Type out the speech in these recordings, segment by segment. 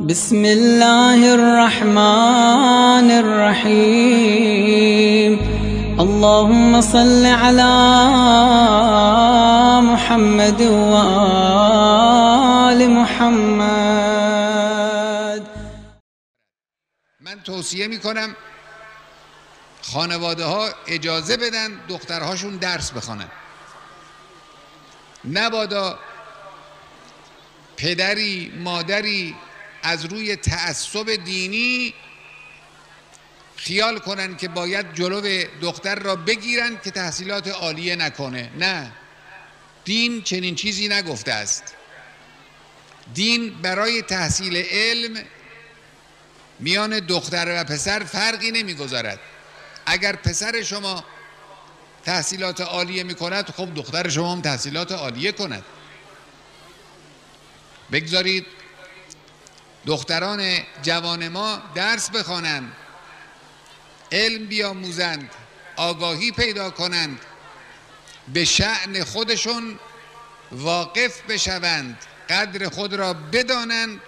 بسم الله الرحمن الرحيم. اللهم صل على محمد وآل محمد. من توصیه می‌کنم خانواده ها اجازه بدن دخترهاشون درس بخوانن. نبادا پدری مادری از روی تعصب دینی خیال کنن که باید جلو دختر را بگیرن که تحصیلات عالیه نکنه. نه. دین چنین چیزی نگفته است. دین برای تحصیل علم میان دختر و پسر فرقی نمی‌گذارد. اگر پسر شما تحصیلات عالیه می کند خب دختر شما هم تحصیلات عالیه کند. بگذارید دختران جوان ما درس بخوانند. علم بیاموزند. آگاهی پیدا کنند. به شعن خودشون واقف بشوند. قدر خود را بدانند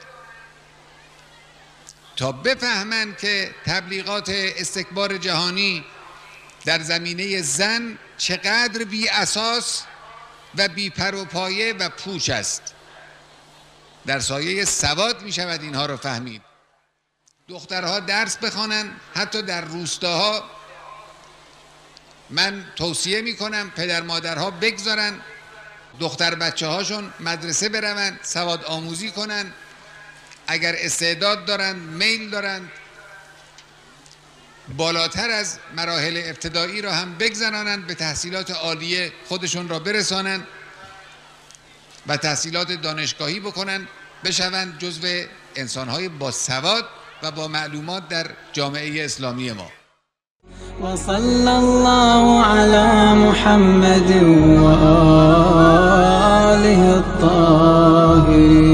تا بفهمند که تبلیغات استکبار جهانی در زمینه زن چقدر بی اساس و بی پر و پایه و پوچ است. در سایه سواد می شود اینها را فهمید. دخترها درس بخوانند حتی در روستاها. من توصیه می کنم پدر مادرها بگذارن دختر بچه هاشون مدرسه بروند سواد آموزی کنند اگر استعداد دارند میل دارند بالاتر از مراحل ابتدایی را هم بگذرانند به تحصیلات عالیه خودشون را برسانند. و تحصیلات دانشگاهی بکنند بشوند جزو انسانهای با سواد و با معلومات در جامعه اسلامی ما. وصلى الله على محمد وآله الطاهرين